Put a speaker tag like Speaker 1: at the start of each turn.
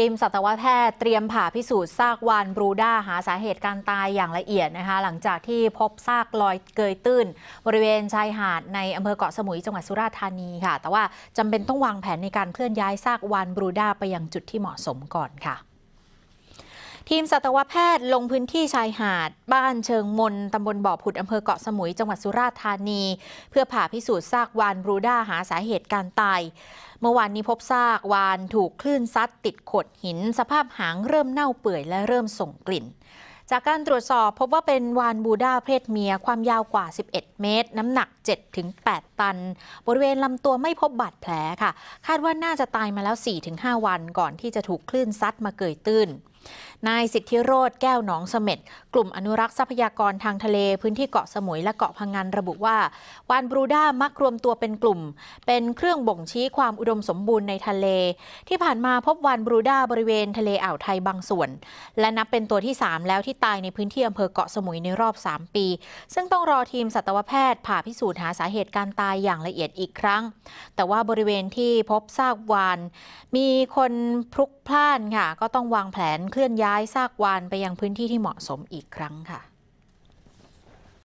Speaker 1: ทีมสัตวแพทย์เตรียมผ่าพิสูจน์ซากวานบรูด้าหาสาเหตุการตายอย่างละเอียดนะคะ หลังจากที่พบซากลอยเกยตื้น บริเวณชายหาดในอำเภอเกาะสมุยจังหวัดสุราษฎร์ธานีค่ะ แต่ว่าจำเป็นต้องวางแผนในการเคลื่อนย้ายซากวานบรูด้าไปยังจุดที่เหมาะสมก่อนค่ะ ทีมสัตวแพทย์ลงพื้นที่ชายหาด บ้านเชิงมนตำบลบ่อผุดอำเภอเกาะสมุยจังหวัดสุราษฎร์ธานี เพื่อผ่าพิสูจน์ซากวานบรูด้าหาสาเหตุการตาย เมื่อวานนี้พบซากวานถูกคลื่นซัดติดโขดหิน สภาพหางเริ่มเน่าเปื่อยและเริ่มส่งกลิ่นจากการตรวจสอบพบว่าเป็นวานบูด้าเพศเมียความยาวกว่า 11 เมตร น้ำหนัก 7-8 ตัน บริเวณลำตัวไม่พบบาดแผลค่ะ คาดว่าน่าจะตายมาแล้ว 4-5 วันก่อนที่จะถูกคลื่นซัดมาเกยตื้นนายสิทธิโรธแก้วหนองเสม็ดกลุ่มอนุรักษ์ทรัพยากรทางทะเลพื้นที่เกาะสมุยและเกาะพังงานระบุว่า วานบรูด้ามักรวมตัวเป็นกลุ่ม เป็นเครื่องบ่งชี้ความอุดมสมบูรณ์ในทะเล ที่ผ่านมาพบวานบรูด้าบริเวณทะเลอ่าวไทยบางส่วน และนับเป็นตัวที่ 3 แล้วที่ตายในพื้นที่อำเภอเกาะสมุยในรอบ 3 ปี ซึ่งต้องรอทีมสัตวแพทย์ผ่าพิสูจน์หาสาเหตุการตายอย่างละเอียดอีกครั้ง แต่ว่าบริเวณที่พบซากวาน มีคนพลุกพล่านค่ะก็ต้องวางแผนเคลื่อนย้ายซากวานไปยังพื้นที่ที่เหมาะสมอีกครั้งค่ะ